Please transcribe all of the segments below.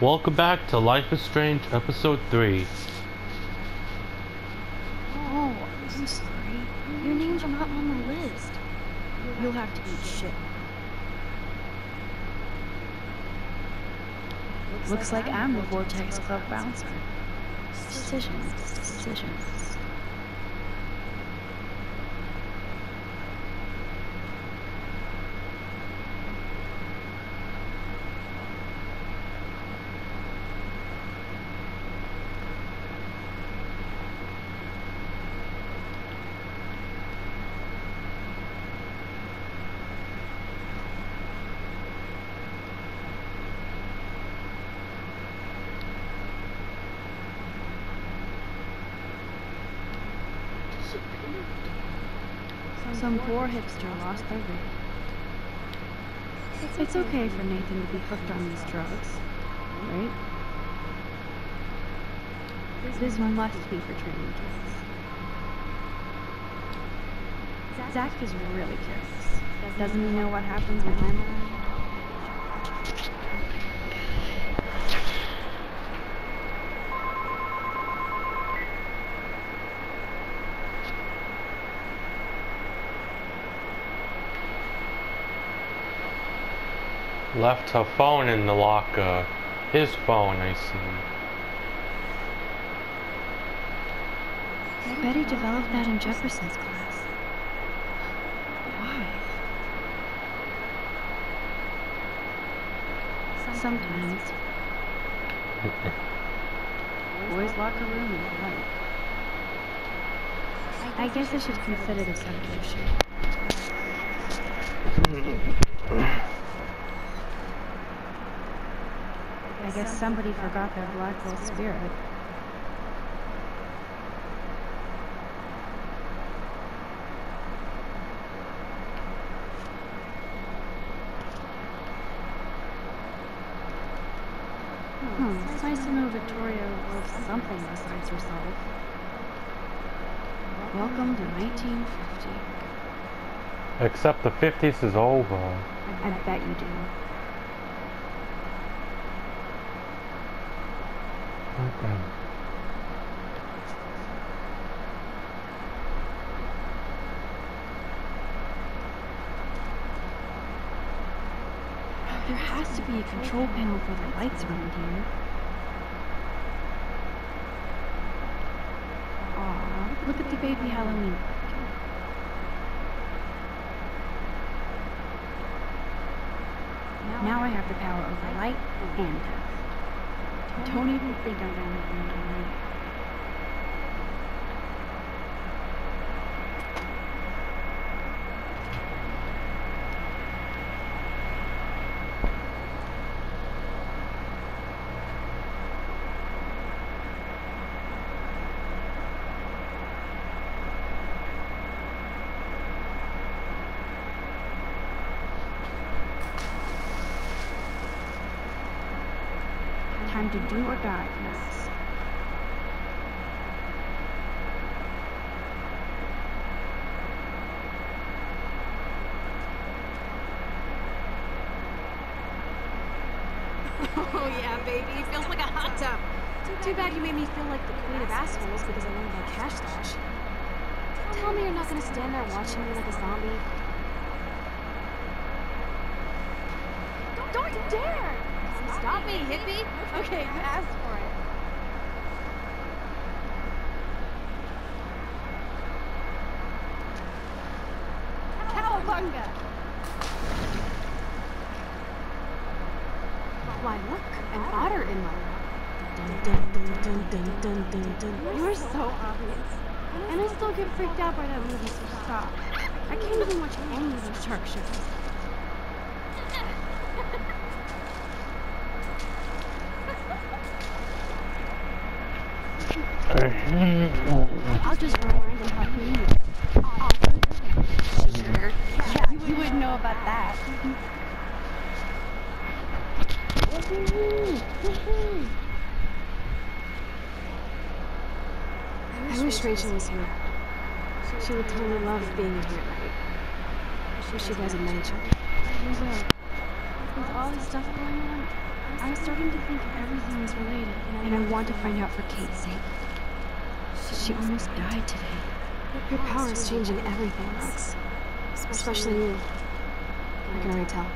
Welcome back to Life is Strange Episode 3. Oh, I'm sorry. Your names are not on the list. You'll have to eat shit. Looks like I'm the Vortex Club bouncer. Decisions, decisions. Some poor hipster lost their way. It's okay for Nathan to be hooked on these drugs, right? This must be for training kids. Zach is really curious. Doesn't he know what happens when I'm? Left her phone in the locker. His phone, I see. Betty developed that in Jefferson's class. Why? Sometimes. Boys' locker room is white. I guess I should consider this evolution. I guess somebody forgot their Blackwell spirit. Hmm, it's nice to know Victoria was something besides herself. Welcome to 1950. Except the 50s is over. I bet you do. Okay. There has to be a control panel for the lights around here. Aw, look at the baby Halloween. Now I have the power over light and. Don't even think I'm gonna to do or die, Max. Oh yeah, baby. It Feels like a hot tub. Too bad you made me feel like the queen of assholes because I learned about cash stash. Tell me you're not gonna stand there watching me like a zombie. Don't, don't dare! Me, hippie! Okay, you asked for it. Cowabunga! Why, look, an otter in my lap. You're so obvious. And I still get freaked out by that movie, so stop. I can't even watch any of those shark shows. I'll just rewind and talk to you. Sure. Yeah, you wouldn't know about that. I wish Rachel was here. She would totally love being in here at night. I wish you guys had met each other. With all this stuff going on, I I'm starting to think everything is related, and I want to find out for Kate's sake. She almost died today. Your power is changing everything, Rex. Especially you. I can already tell.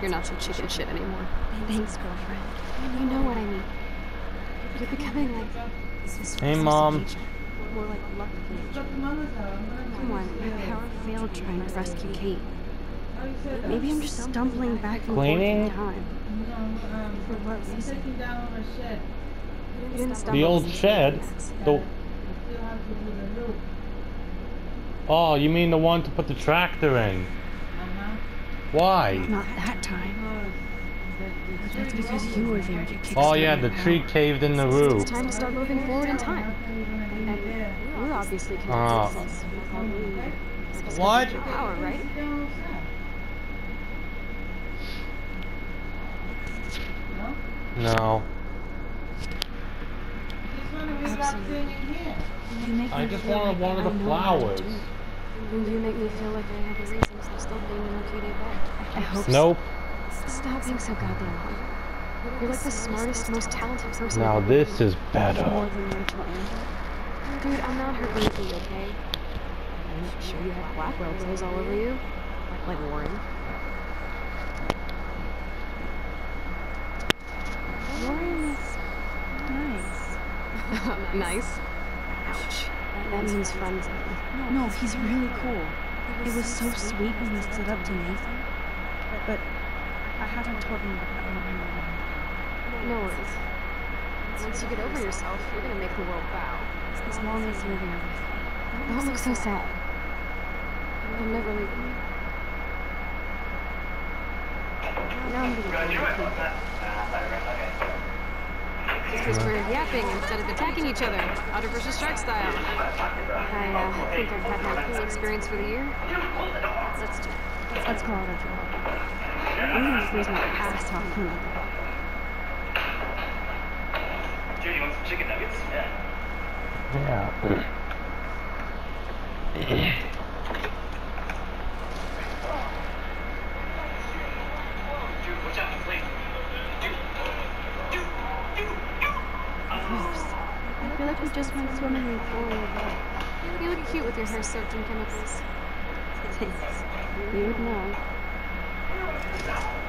You're not some chicken shit anymore. Thanks, girlfriend. You know what I mean. You're becoming like this Hey, Mom. nature. More like luck. Come on, my power failed trying to rescue Kate. Maybe I'm just stumbling back and Cleaning? forth in time. For what reason? You didn't stumble The old shed? The... Oh, you mean the one to put the tractor in? Why? Not that time. But that's because you were there to kick Oh yeah, the tree caved in the roof. It's time to start moving forward in time. And we're obviously connected Ah. since we called you. Discovered What? Power, right? No. You make I just feel wanted like one of the know how to flowers. do it. And you make me feel like I have a reason to stop being an okay day back. I hope so. Nope. Stop being so goddamn humble. You're like the smartest, most talented person. Now this is better. More than Rachel and Dude, I'm not her baby, okay? I'm sure you have black Blackwell toes all over you. Like Warren. Warren is nice. nice. Ouch. That means friends. No, he's really cool. It was so sweet when he stood up to Nathan. But I haven't told him about that. No worries. Once you get over yourself, you're gonna make the world bow. As long as you're there with me. Don't look so sad. I'm never leaving you. Now I'm getting bored. Just because we're yapping instead of attacking each other, otter versus shark style. I uh, think I've had my full experience for the year. Let's do it. Let's call it a draw. I'm gonna freeze my ass off from the you want some chicken nuggets? Yeah. Yeah. I feel like we just went swimming in four wheel You look cute with your hair soaked in chemicals. You would know. 了。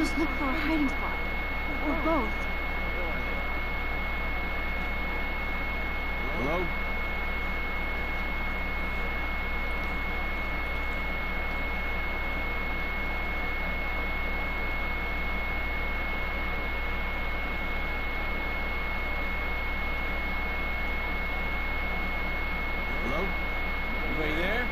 Just, look for a hiding spot. Or both. Hello? Hello? Anybody there?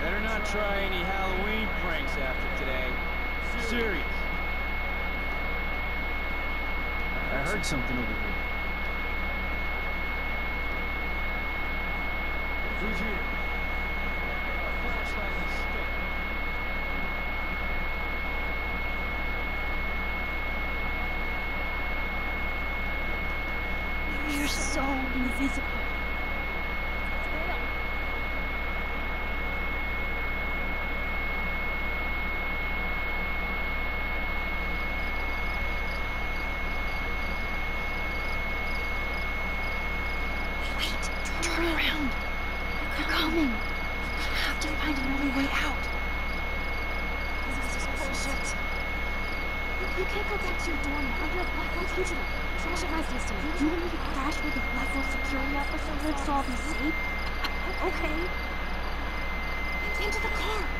Better not try any Halloween pranks after today. Serious. I heard something over here. Who's here? A flashlight and a stick. You're so invisible. Wait, turn around. They're coming. We have to find another way out. This is bullshit. You can't go back to your dorm. You're a Blackwell fugitive. Crash at my distance. You want me to crash with a Blackwell security officer so I'll be safe? Okay. Into the car.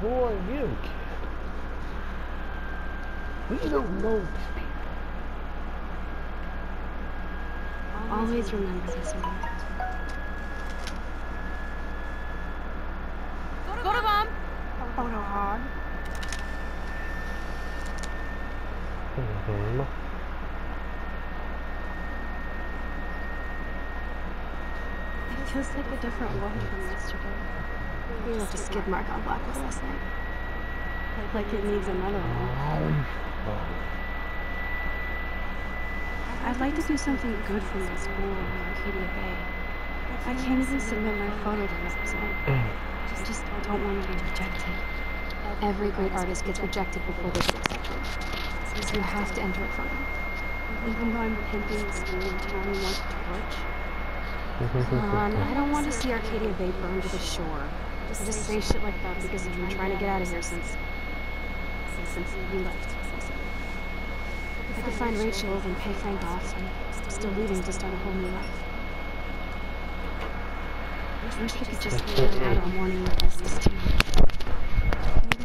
Who are you, kid? We don't know these people. Always remember this man. Go to mom. Photo hog. Mhm. It feels like a different world from yesterday. We left a skid mark on Blackwell last night. Like it needs another one. I'd like to do something good for my school in Arcadia Bay. I can't even submit my photo to represent. I just don't want to be rejected. Every great artist gets rejected before they get accepted. So you have to enter a photo. Even though I'm pimping the school and town you want to torch. Come um, on, I don't want to see Arcadia Bay burned to the shore. I just say shit like that because I've been trying to get out of here since... since you left. If I could find Rachel and pay Frank off, I'm still leaving to start a whole new life. I wish we could just get out on morning like this too.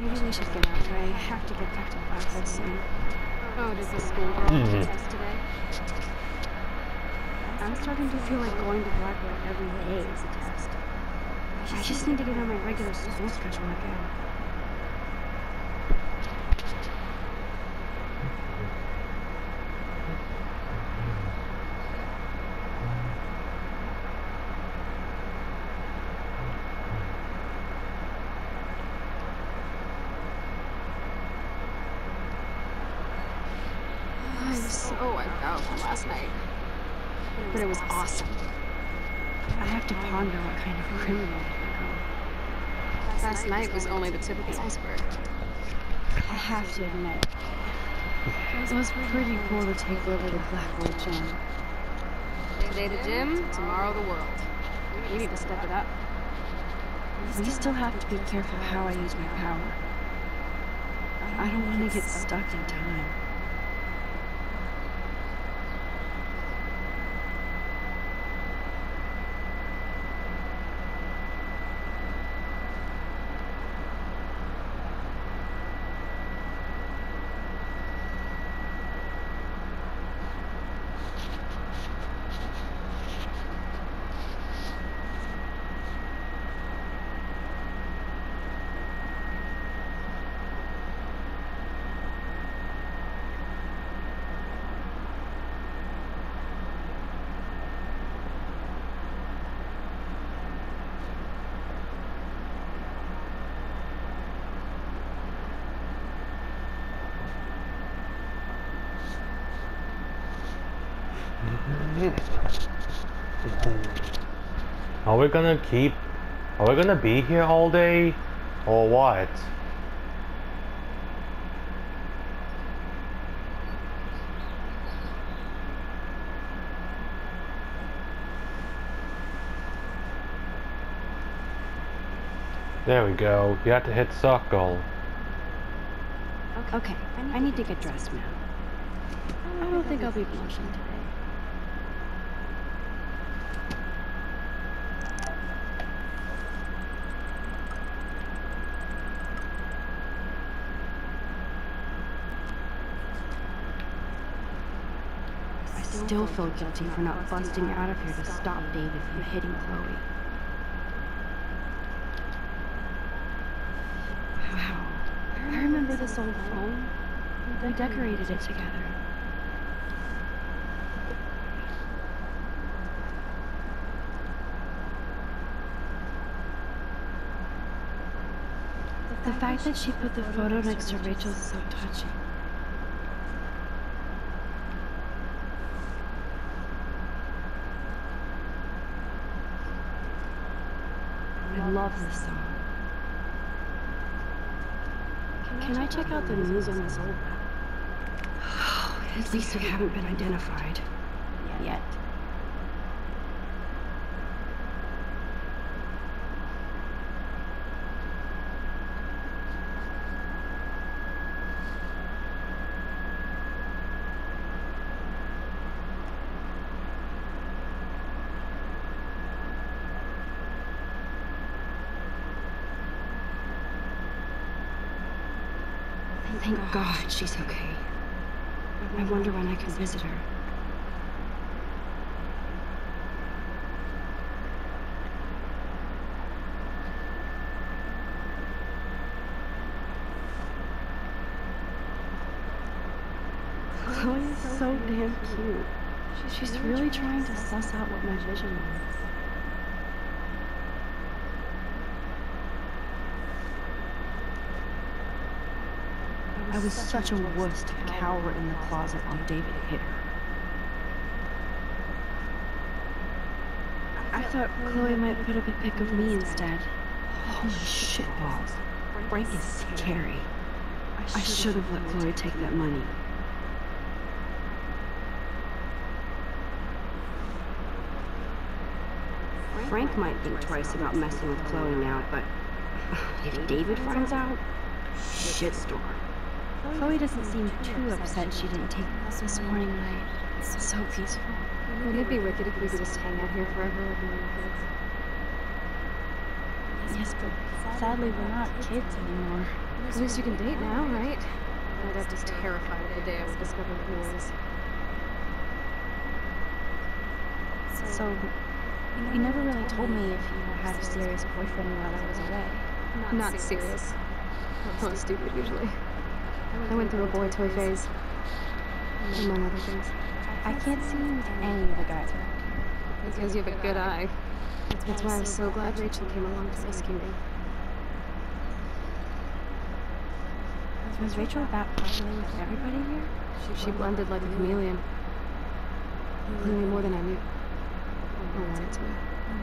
Maybe we should get out. I have to get back to Blackwell soon. Oh, does the school girl have a Mhm. test today? I'm starting to feel like going to Blackwell every day is a test. I just need to get on my regular school last night. But it was awesome. I have to ponder what kind of criminal. Last night was only the tip of the iceberg. I have to admit, it was pretty cool to take over the Blackwell Gym. Today the gym, tomorrow the world. We need to step it up. We still have to be careful how I use my power. I don't want to get stuck in time. Are we gonna keep... Are we gonna be here all day? Or what? There we go. You have to hit circle. Okay. okay. I, need, I need to get dressed now. I don't think I'll be blushing today. Still feel guilty for not busting out of here to stop David from hitting Chloe. Wow. I remember this old phone. We decorated it together. The fact that she put the photo next to Rachel is so touching. I love this song. Can I check out the news on this old map? At least we haven't been identified. Yet. Thank God she's okay. I wonder when I can visit her. Chloe is so damn cute. She's really trying to suss out what my vision is. I was such a wuss to cower in the closet while David hit her. I thought Chloe might put up a pic of me instead. Holy shit, shitballs. Frank is scary. I should have let Chloe take that money. Frank might think twice about messing with Chloe now, but if David finds out, shitstorm. Chloe doesn't seem too upset she didn't take this morning night. It's so peaceful. Wouldn't it be wicked if we could just hang out here forever like we were kids? Yes, but sadly we're not kids anymore. At least you can date now, right? I'd have just terrified the day I would discover boys. So, you never really told me if you had a serious boyfriend while I was away. Not serious. I'm stupid usually. I went through a boy toy phase. Among other things. I can't see you with any of the guys around. Because you have a good eye. That's why I was so glad Rachel came along to rescue me. Was Rachel that popular with everybody here? She blended like a chameleon. You Knew me more than I knew. Or wanted to.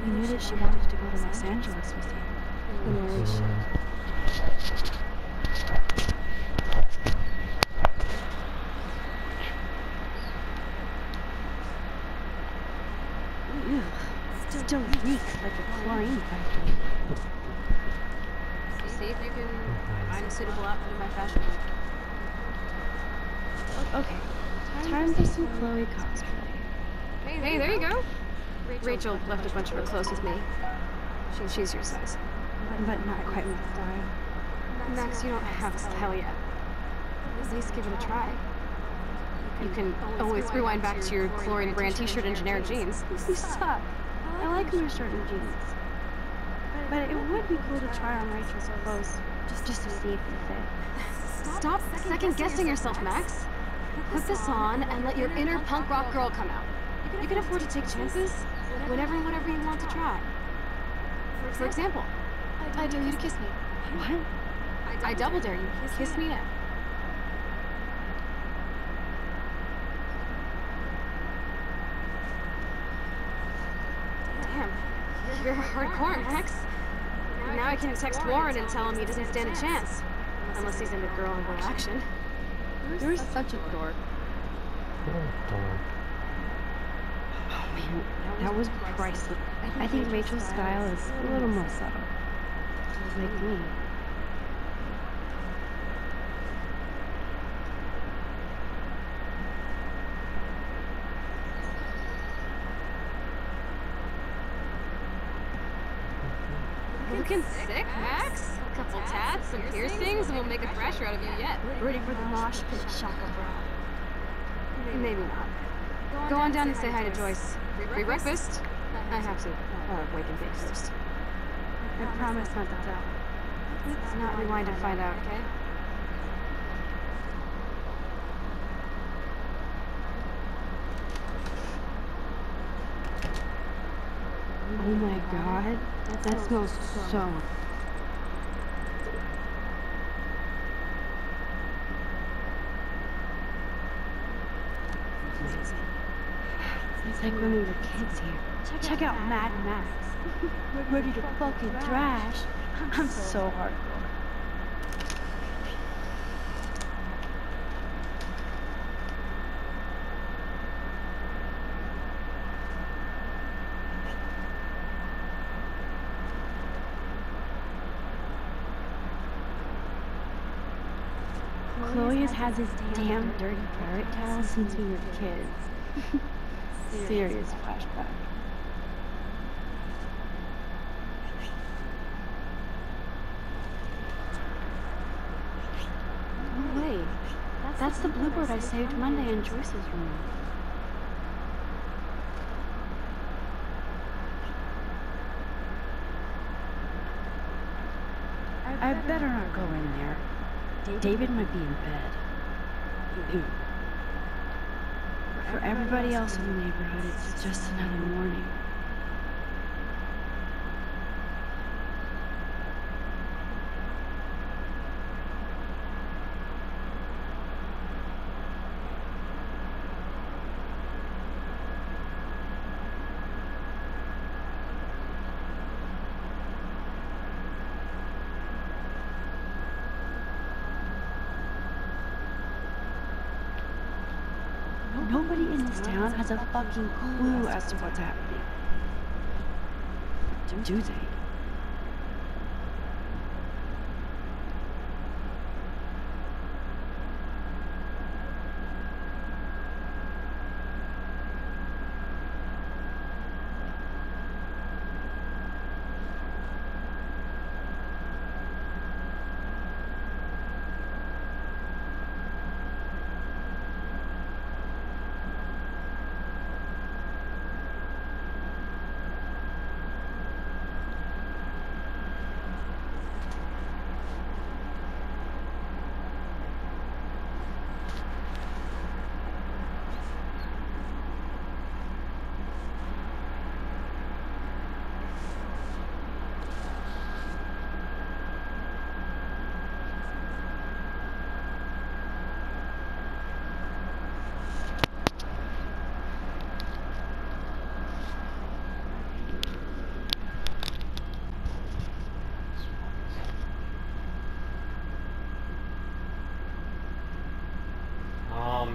We knew that she wanted to go to Los Angeles with you. And there Ew. Still reeks like a chlorine factory. See if you can oh, find a suitable outfit in my fashion week. Okay, time for some Chloe cosplay. Hey, there you go. Rachel left a bunch of her clothes with me. She, she's your size. But not quite my style. Max, you don't have a style yet. At least give it a try. You can always rewind back to your chlorine brand t-shirt and generic jeans. You suck. I like my shirt and jeans. But it would be cool to try on Rachel's clothes just, just to see if they fit. Stop second guessing yourself, Max. Put this on and let your inner punk rock girl come out. You can afford to take chances whenever and whatever you want to try. For example, I dare you to kiss me. What? I double dare you. Kiss me now. You're hardcore, Max. Now I can text Warren and tell him he doesn't stand a chance. Unless he's into girl on girl action. You're such a dork. You're a dork. Oh man, that was priceless. I think Rachel's style is a little more subtle. Like me. Looking sick, Max? A couple tats, some piercings, and we'll make a thrasher out of you yet. Ready for the mosh pit, Shaka bro. Maybe not. Go on down and say hi to Joyce. Free breakfast? I have to uh, wake and bake first. I promise not to tell. Let's not rewind and find out, okay? Oh my god, that smells so amazing. It's like when we were kids here. Check out Mad Max. Ready to fucking thrash. I'm so hardcore. Chloe has had this damn dirty parrot towel since we were kids. Serious flashback. Oh, wait. That's the bluebird I saved Monday in Joyce's room. I better not go in there. David might be in bed. For everybody else in the neighborhood, it's just another morning. Nobody in this town has a fucking clue as to what's happening. Do they?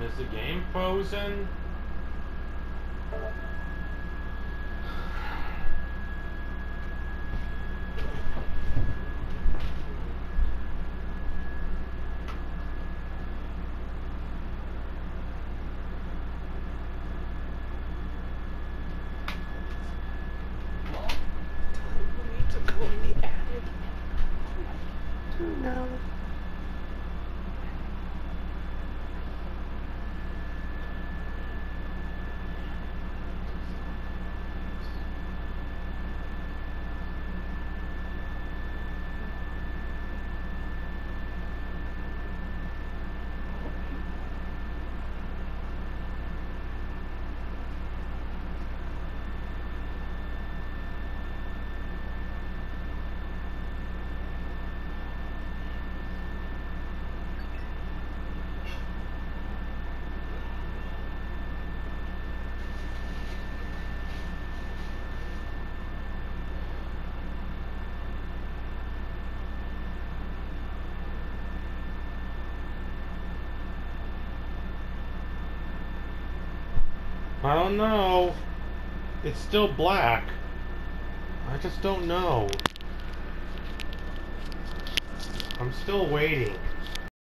Is the game frozen? I don't know. It's still black. I just don't know. I'm still waiting.